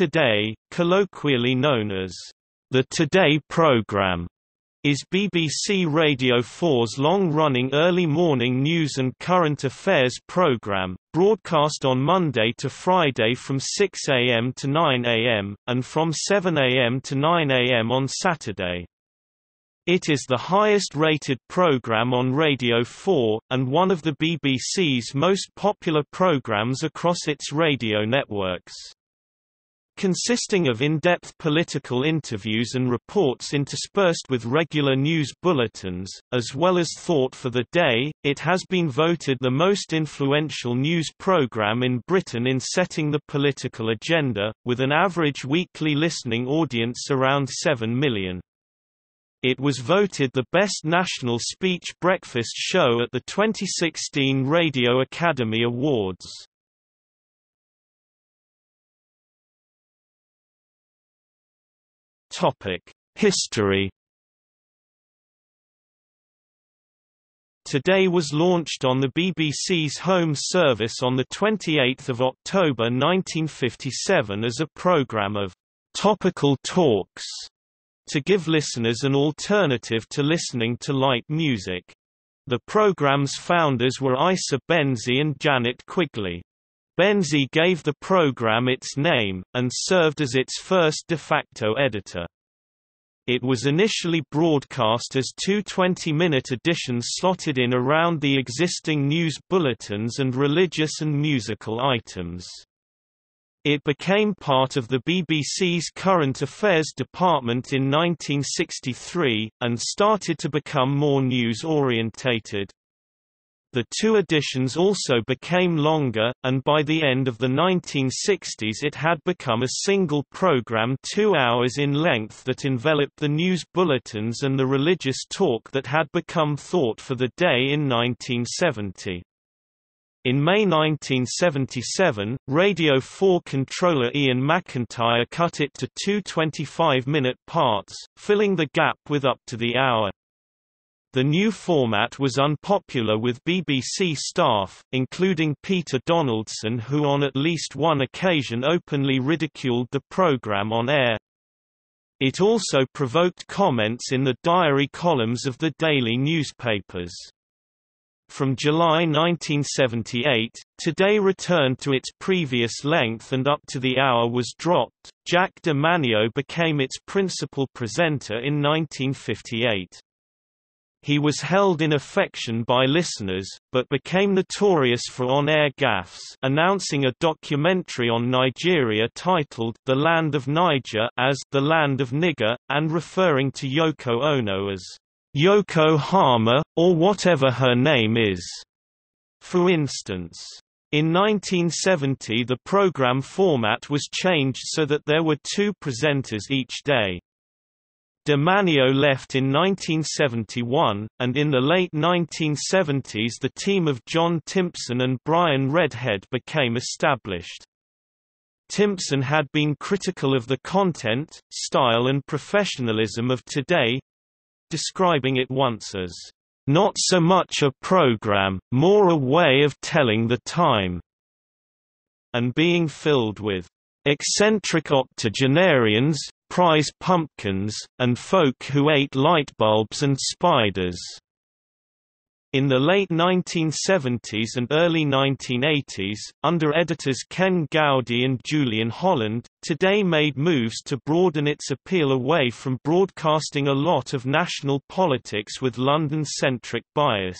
Today, colloquially known as the Today program, is BBC Radio 4's long-running early morning news and current affairs programme, broadcast on Monday to Friday from 6 am to 9 am, and from 7 am to 9 am on Saturday. It is the highest-rated programme on Radio 4, and one of the BBC's most popular programmes across its radio networks consisting of in-depth political interviews and reports interspersed with regular news bulletins, as well as Thought for the Day, it has been voted the most influential news programme in Britain in setting the political agenda, with an average weekly listening audience around 7 million. It was voted the best national speech breakfast show at the 2016 Radio Academy Awards. Topic: History. Today was launched on the BBC's home service on the 28 October 1957 as a programme of «topical talks» to give listeners an alternative to listening to light music. The programme's founders were Isa Benzie and Janet Quigley. Benzie gave the program its name, and served as its first de facto editor. It was initially broadcast as two 20-minute editions slotted in around the existing news bulletins and religious and musical items. It became part of the BBC's Current Affairs department in 1963, and started to become more news-orientated. The two editions also became longer, and by the end of the 1960s it had become a single program two hours in length that enveloped the news bulletins and the religious talk that had become thought for the day in 1970. In May 1977, Radio 4 controller Ian McIntyre cut it to two 25-minute parts, filling the gap with up to the hour. The new format was unpopular with BBC staff, including Peter Donaldson who on at least one occasion openly ridiculed the programme on air. It also provoked comments in the diary columns of the daily newspapers. From July 1978, Today returned to its previous length and up to the hour was dropped. Jack de Manio became its principal presenter in 1958. He was held in affection by listeners, but became notorious for on-air gaffes announcing a documentary on Nigeria titled The Land of Niger as The Land of Nigger, and referring to Yoko Ono as Yoko Hama, or whatever her name is. For instance, in 1970 the program format was changed so that there were two presenters each day. De Manio left in 1971, and in the late 1970s the team of John Timpson and Brian Redhead became established. Timpson had been critical of the content, style and professionalism of Today, describing it once as, "...not so much a program, more a way of telling the time," and being filled with eccentric octogenarians, prize pumpkins, and folk who ate lightbulbs and spiders. In the late 1970s and early 1980s, under editors Ken Gowdy and Julian Holland, Today made moves to broaden its appeal away from broadcasting a lot of national politics with London-centric bias.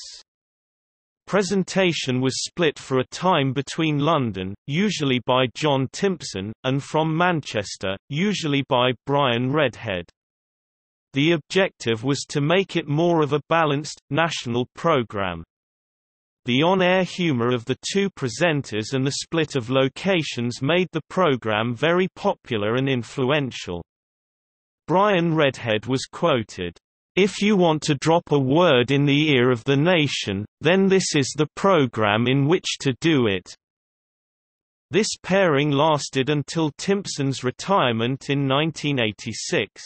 Presentation was split for a time between London, usually by John Timpson, and from Manchester, usually by Brian Redhead. The objective was to make it more of a balanced, national programme. The on-air humour of the two presenters and the split of locations made the programme very popular and influential. Brian Redhead was quoted, if you want to drop a word in the ear of the nation, then this is the program in which to do it. This pairing lasted until Timpson's retirement in 1986.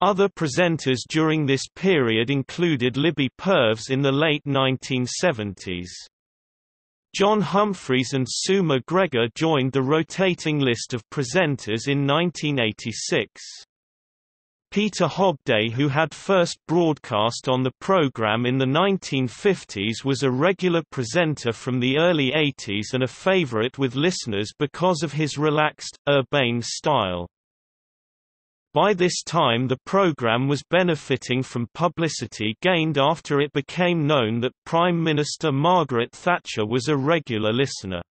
Other presenters during this period included Libby Purves in the late 1970s. John Humphrys and Sue McGregor joined the rotating list of presenters in 1986. Peter Hobday who had first broadcast on the program in the 1950s was a regular presenter from the early 80s and a favorite with listeners because of his relaxed, urbane style. By this time the program was benefiting from publicity gained after it became known that Prime Minister Margaret Thatcher was a regular listener.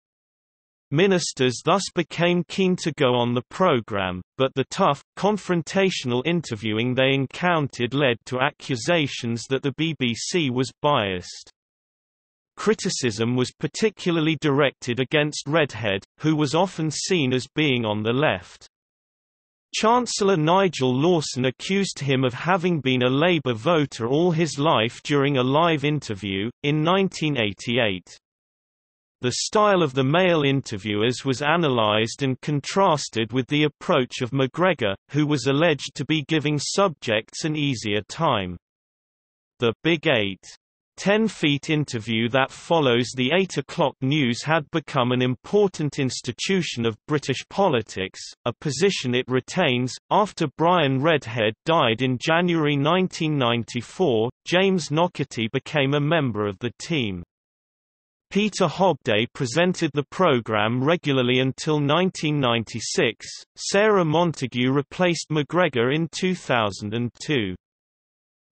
Ministers thus became keen to go on the program, but the tough, confrontational interviewing they encountered led to accusations that the BBC was biased. Criticism was particularly directed against Redhead, who was often seen as being on the left. Chancellor Nigel Lawson accused him of having been a Labour voter all his life during a live interview, in 1988. The style of the male interviewers was analyzed and contrasted with the approach of McGregor, who was alleged to be giving subjects an easier time. The Big Eight 10 Feet interview that follows the 8 o'clock news had become an important institution of British politics, a position it retains. After Brian Redhead died in January 1994, James Naughtie became a member of the team. Peter Hobday presented the program regularly until 1996. Sarah Montague replaced McGregor in 2002.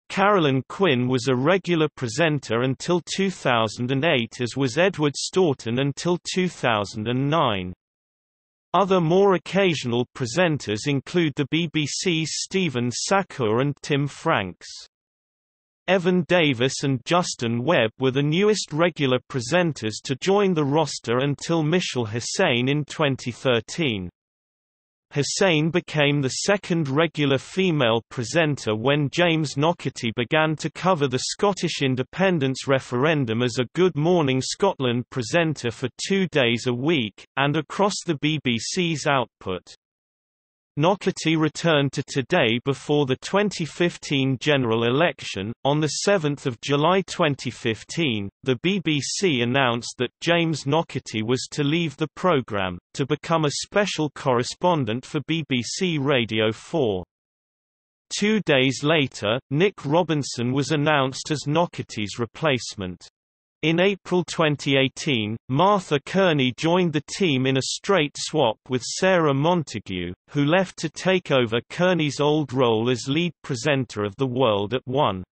Carolyn Quinn was a regular presenter until 2008 as was Edward Stourton until 2009. Other more occasional presenters include the BBC's Stephen Sackur and Tim Franks. Evan Davis and Justin Webb were the newest regular presenters to join the roster until Mishal Husain in 2013. Husain became the second regular female presenter when James Naughtie began to cover the Scottish independence referendum as a Good Morning Scotland presenter for two days a week, and across the BBC's output. Naughtie returned to Today before the 2015 general election. On 7 July 2015, the BBC announced that James Naughtie was to leave the programme, to become a special correspondent for BBC Radio 4. Two days later, Nick Robinson was announced as Naughtie's replacement. In April 2018, Martha Kearney joined the team in a straight swap with Sarah Montague, who left to take over Kearney's old role as lead presenter of The World at One.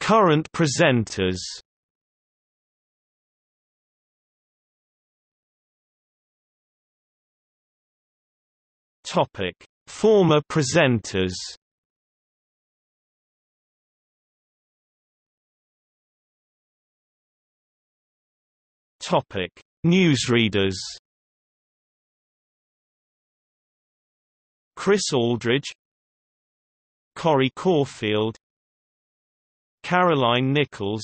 Current presenters. Former presenters. Topic: Newsreaders. Chris Aldridge, Corrie Corfield, Caroline Nichols,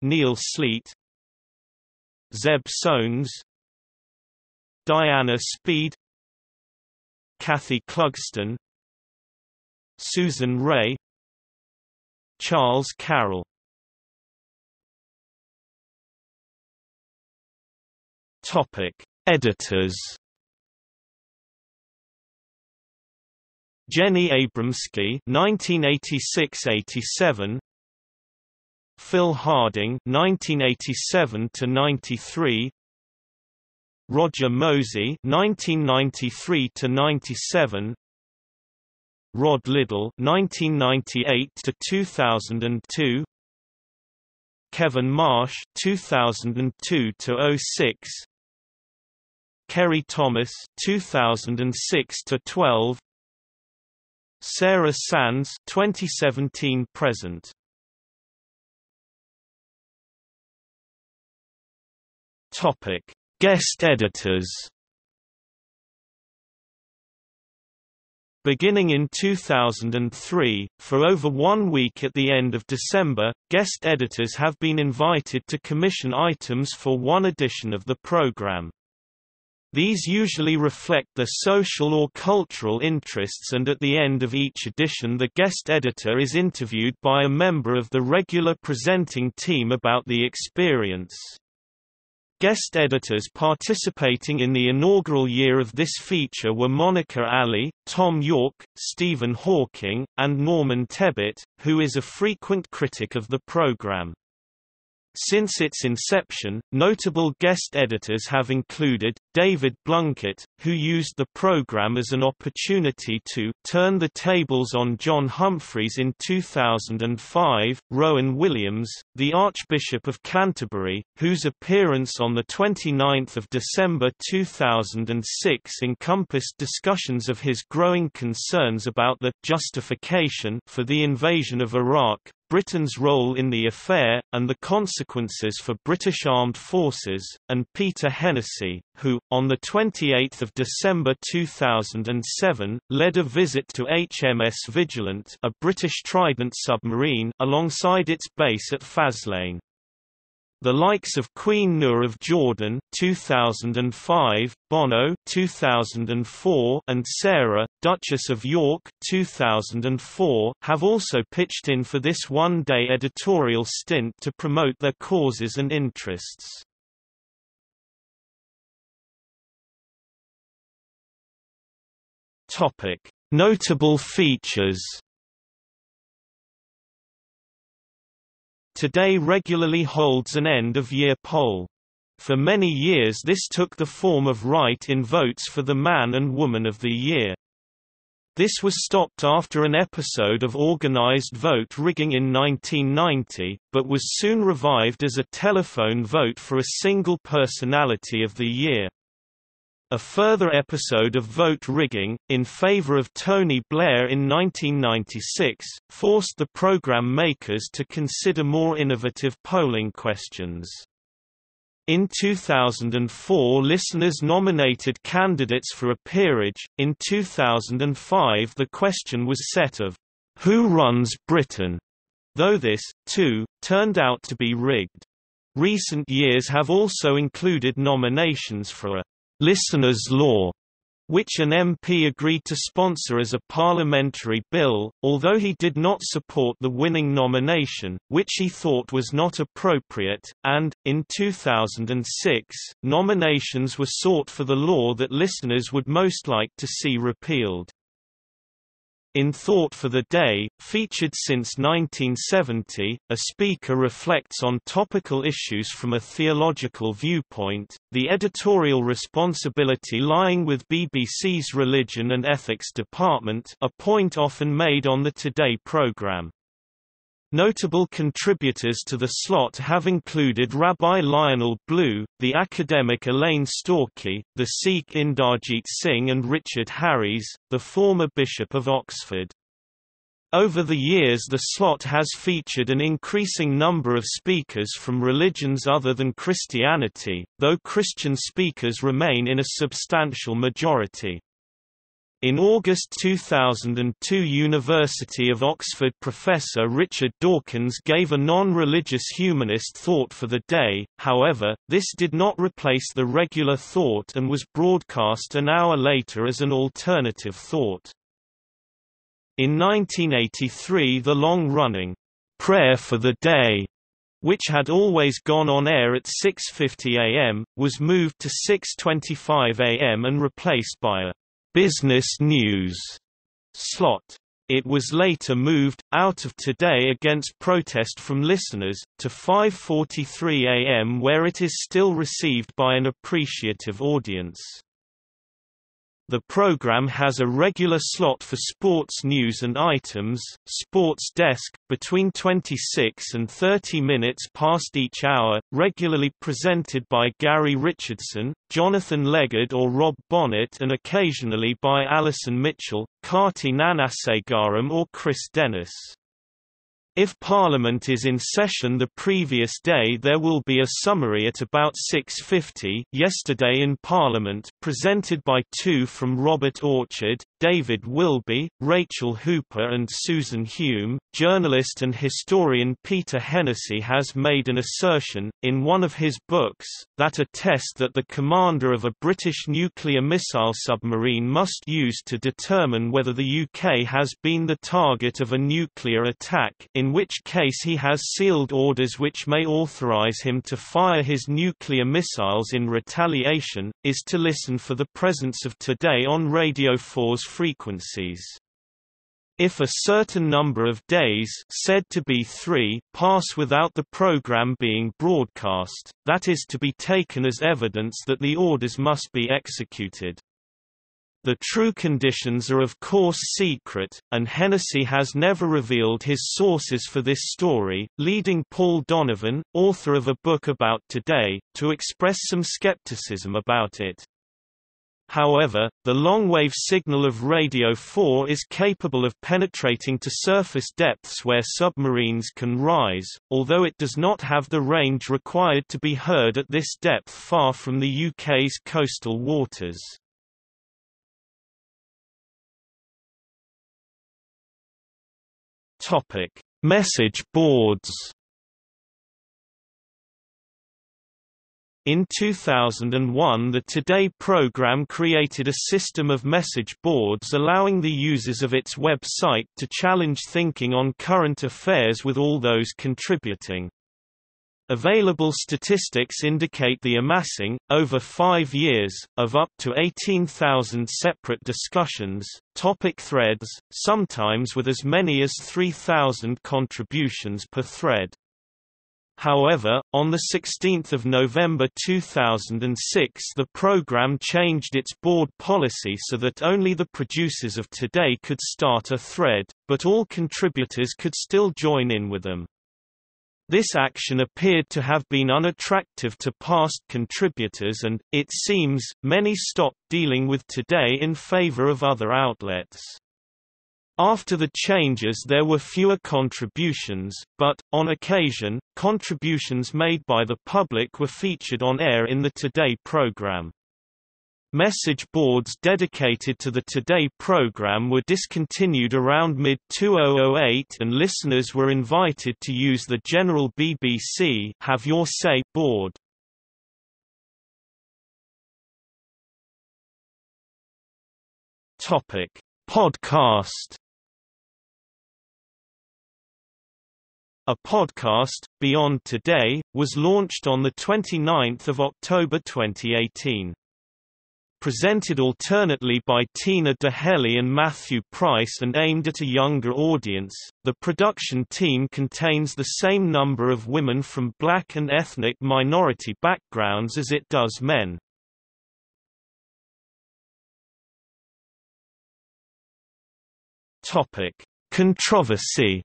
Neil Sleat, Zeb Soanes, Diana Speed, Kathy Clugston, Susan Ray, Charles Carroll Topic: Editors. Jenny Abramsky, 1986-87. Phil Harding, 1987 to 93. Roger Mosey, 1993 to 97. Rod Liddle, 1998 to 2002. Kevin Marsh, 2002 to 06. Kerry Thomas 2006 to 12 Sarah Sands 2017 present. Topic. Guest editors. Beginning in 2003, for over one week at the end of December, guest editors have been invited to commission items for one edition of the program. These usually reflect their social or cultural interests and at the end of each edition the guest editor is interviewed by a member of the regular presenting team about the experience. Guest editors participating in the inaugural year of this feature were Monica Ali, Thom Yorke, Stephen Hawking, and Norman Tebbit, who is a frequent critic of the program. Since its inception, notable guest editors have included, David Blunkett, who used the program as an opportunity to turn the tables on John Humphrys in 2005, Rowan Williams, the Archbishop of Canterbury, whose appearance on 29 December 2006 encompassed discussions of his growing concerns about the justification for the invasion of Iraq, Britain's role in the affair, and the consequences for British armed forces, and Peter Hennessy, who, on 28 December 2007, led a visit to HMS Vigilant a British Trident submarine alongside its base at Faslane. The likes of Queen Noor of Jordan 2005, Bono 2004, and Sarah, Duchess of York 2004, have also pitched in for this one-day editorial stint to promote their causes and interests. Notable features Today regularly holds an end-of-year poll. For many years this took the form of write-in votes for the Man and Woman of the Year. This was stopped after an episode of organized vote rigging in 1990, but was soon revived as a telephone vote for a single personality of the year. A further episode of vote rigging, in favor of Tony Blair in 1996, forced the program makers to consider more innovative polling questions. In 2004 listeners nominated candidates for a peerage, in 2005 the question was set of, "'Who runs Britain?' though this, too, turned out to be rigged. Recent years have also included nominations for a listener's law, which an MP agreed to sponsor as a parliamentary bill, although he did not support the winning nomination, which he thought was not appropriate, and, in 2006, nominations were sought for the law that listeners would most like to see repealed. In Thought for the Day, featured since 1970, a speaker reflects on topical issues from a theological viewpoint, the editorial responsibility lying with BBC's Religion and Ethics Department a point often made on the Today programme. Notable contributors to the slot have included Rabbi Lionel Blue, the academic Elaine Storkey, the Sikh Indarjit Singh and Richard Harries, the former Bishop of Oxford. Over the years the slot has featured an increasing number of speakers from religions other than Christianity, though Christian speakers remain in a substantial majority. In August 2002 University of Oxford professor Richard Dawkins gave a non-religious humanist thought for the day, however, this did not replace the regular thought and was broadcast an hour later as an alternative thought. In 1983 the long-running, "'Prayer for the Day' which had always gone on air at 6.50 am, was moved to 6.25 am and replaced by a Business News slot. It was later moved, out of Today against protest from listeners, to 5.43 am where it is still received by an appreciative audience. The program has a regular slot for sports news and items, Sports Desk, between 26 and 30 minutes past each hour, regularly presented by Gary Richardson, Jonathan Legard or Rob Bonnet and occasionally by Alison Mitchell, Karti Gnanasegaram or Chris Dennis. If Parliament is in session the previous day there will be a summary at about 6.50 Yesterday in Parliament presented by two from Robert Orchard, David Wilby, Rachel Hooper and Susan Hulme. Journalist and historian Peter Hennessy has made an assertion, in one of his books, that a test that the commander of a British nuclear missile submarine must use to determine whether the UK has been the target of a nuclear attack in in which case he has sealed orders which may authorize him to fire his nuclear missiles in retaliation, is to listen for the presence of today on Radio 4's frequencies. If a certain number of days said to be three pass without the program being broadcast, that is to be taken as evidence that the orders must be executed. The true conditions are of course secret, and Hennessy has never revealed his sources for this story, leading Paul Donovan, author of a book about today, to express some skepticism about it. However, the long-wave signal of Radio 4 is capable of penetrating to surface depths where submarines can rise, although it does not have the range required to be heard at this depth far from the UK's coastal waters. Topic: Message boards. In 2001 the Today program created a system of message boards allowing the users of its website to challenge thinking on current affairs with all those contributing. Available statistics indicate the amassing, over five years, of up to 18,000 separate discussions, topic threads, sometimes with as many as 3,000 contributions per thread. However, on 16 November 2006 the program changed its board policy so that only the producers of Today could start a thread, but all contributors could still join in with them. This action appeared to have been unattractive to past contributors and, it seems, many stopped dealing with Today in favor of other outlets. After the changes there were fewer contributions, but, on occasion, contributions made by the public were featured on air in the Today program. Message boards dedicated to the Today program were discontinued around mid-2008 and listeners were invited to use the general BBC Have Your Say board. Topic: Podcast A podcast, Beyond Today, was launched on 29 October 2018. Presented alternately by Tina Daheley and Matthew Price and aimed at a younger audience, the production team contains the same number of women from black and ethnic minority backgrounds as it does men. Topic: Controversy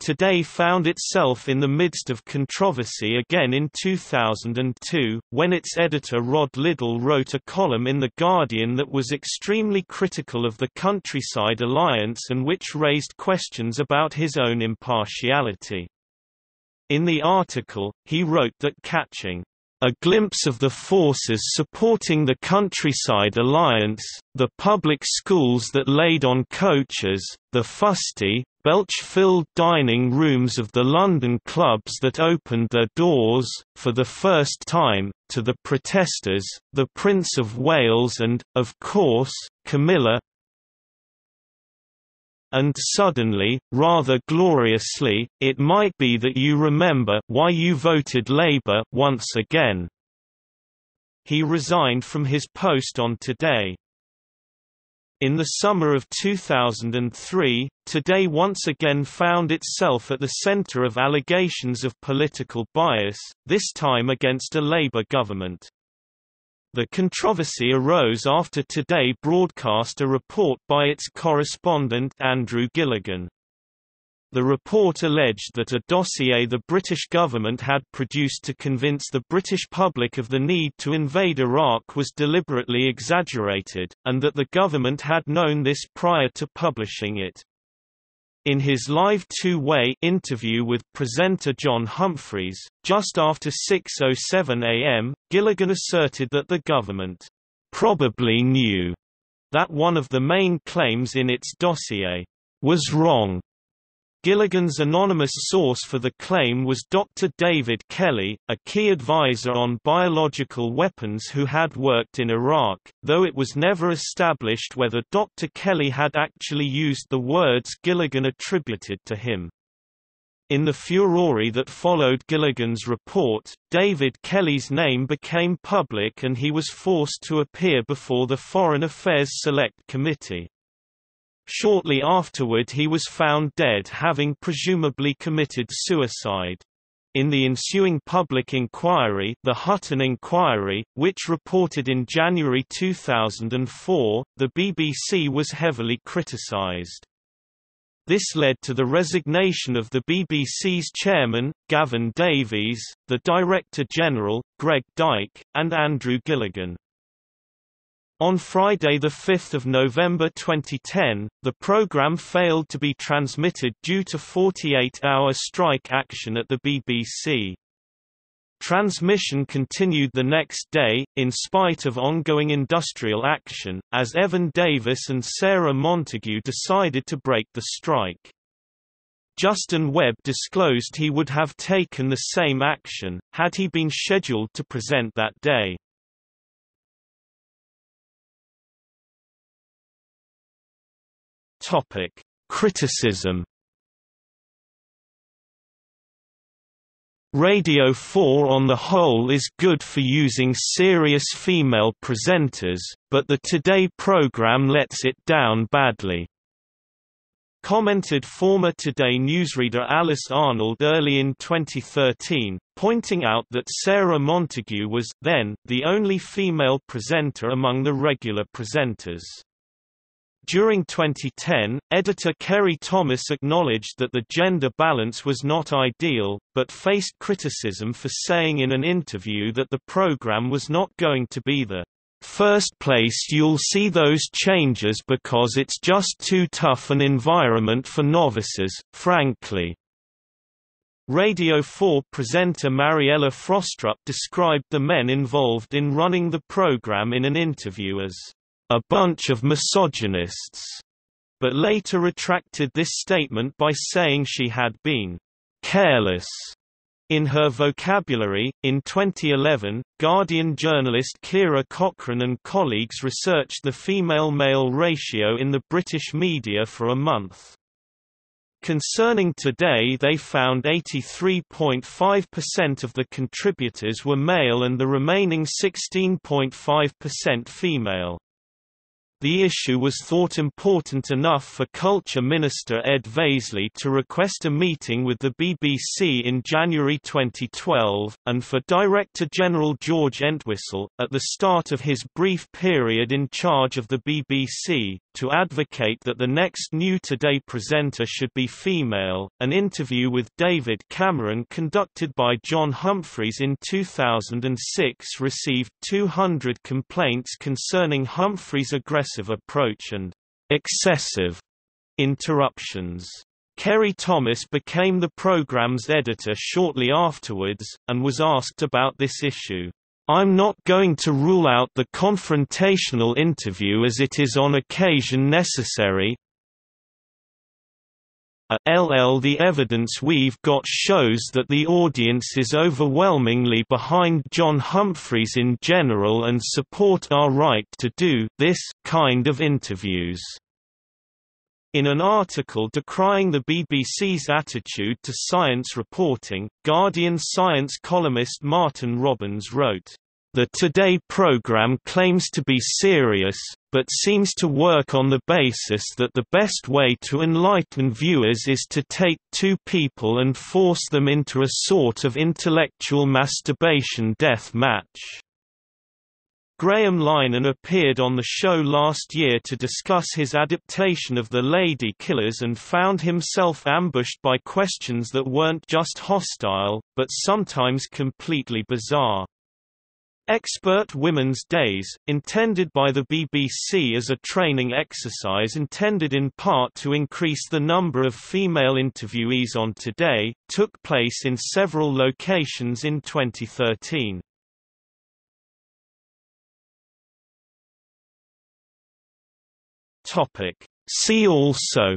Today found itself in the midst of controversy again in 2002, when its editor Rod Liddle wrote a column in The Guardian that was extremely critical of the Countryside Alliance and which raised questions about his own impartiality. In the article, he wrote that catching a glimpse of the forces supporting the Countryside Alliance, the public schools that laid on coaches, the fusty, belch-filled dining rooms of the London clubs that opened their doors, for the first time, to the protesters, the Prince of Wales and, of course, Camilla, and suddenly, rather gloriously, it might be that you remember why you voted Labour once again. He resigned from his post on Today. In the summer of 2003, Today once again found itself at the centre of allegations of political bias, this time against a Labour government. The controversy arose after Today broadcast a report by its correspondent Andrew Gilligan. The report alleged that a dossier the British government had produced to convince the British public of the need to invade Iraq was deliberately exaggerated, and that the government had known this prior to publishing it. In his live two-way interview with presenter John Humphrys, just after 6.07 am, Gilligan asserted that the government probably knew that one of the main claims in its dossier was wrong Gilligan's anonymous source for the claim was Dr. David Kelly, a key advisor on biological weapons who had worked in Iraq, though it was never established whether Dr. Kelly had actually used the words Gilligan attributed to him. In the furore that followed Gilligan's report, David Kelly's name became public and he was forced to appear before the Foreign Affairs Select Committee. Shortly afterward he was found dead having presumably committed suicide. In the ensuing public inquiry the Hutton Inquiry, which reported in January 2004, the BBC was heavily criticised. This led to the resignation of the BBC's chairman, Gavyn Davies, the Director General, Greg Dyke, and Andrew Gilligan. On Friday 5 November 2010, the program failed to be transmitted due to 48-hour strike action at the BBC. Transmission continued the next day, in spite of ongoing industrial action, as Evan Davis and Sarah Montague decided to break the strike. Justin Webb disclosed he would have taken the same action, had he been scheduled to present that day. Topic: Criticism. Radio 4 on the whole is good for using serious female presenters, but the Today program lets it down badly. Commented former Today newsreader Alice Arnold early in 2013, pointing out that Sarah Montague was, then, the only female presenter among the regular presenters. During 2010, editor Kerry Thomas acknowledged that the gender balance was not ideal, but faced criticism for saying in an interview that the program was not going to be the first place you'll see those changes because it's just too tough an environment for novices, frankly. Radio 4 presenter Mariella Frostrup described the men involved in running the program in an interview as a bunch of misogynists, but later retracted this statement by saying she had been careless in her vocabulary. In 2011, Guardian journalist Kira Cochrane and colleagues researched the female male ratio in the British media for a month. Concerning Today they found 83.5% of the contributors were male and the remaining 16.5% female. The issue was thought important enough for Culture Minister Ed Vaizey to request a meeting with the BBC in January 2012, and for Director General George Entwistle, at the start of his brief period in charge of the BBC, to advocate that the next New Today presenter should be female. An interview with David Cameron conducted by John Humphrys in 2006 received 200 complaints concerning Humphrys' aggressive approach and excessive interruptions. Kerry Thomas became the program's editor shortly afterwards, and was asked about this issue. I'm not going to rule out the confrontational interview as it is on occasion necessary. LL The evidence we've got shows that the audience is overwhelmingly behind John Humphrys in general and support our right to do this kind of interviews. In an article decrying the BBC's attitude to science reporting, Guardian science columnist Martin Robbins wrote, "...the Today programme claims to be serious, but seems to work on the basis that the best way to enlighten viewers is to take two people and force them into a sort of intellectual masturbation death match." Graham Linehan appeared on the show last year to discuss his adaptation of The Lady Killers and found himself ambushed by questions that weren't just hostile, but sometimes completely bizarre. Expert Women's Days, intended by the BBC as a training exercise intended in part to increase the number of female interviewees on Today, took place in several locations in 2013. Topic. See also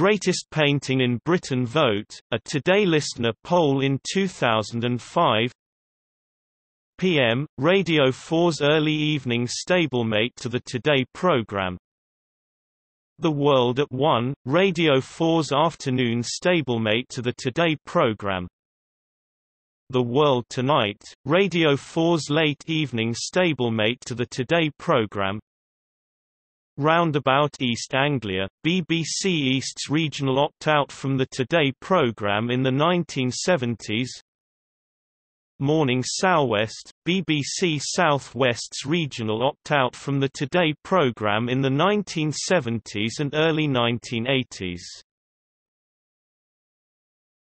Greatest Painting in Britain Vote, a Today Listener poll in 2005 PM, Radio 4's early evening stablemate to the Today programme. The World at 1, Radio 4's afternoon stablemate to the Today programme. The World Tonight, Radio 4's late evening stablemate to the Today programme Roundabout East Anglia, BBC East's regional opt-out from the Today programme in the 1970s Morning Southwest, BBC South West's regional opt-out from the Today programme in the 1970s and early 1980s